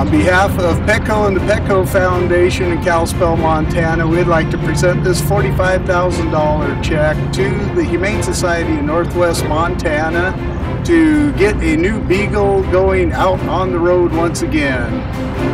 On behalf of Petco and the Petco Foundation in Kalispell, Montana, we'd like to present this $45,000 check to the Humane Society of Northwest Montana to get a new beagle going out on the road once again.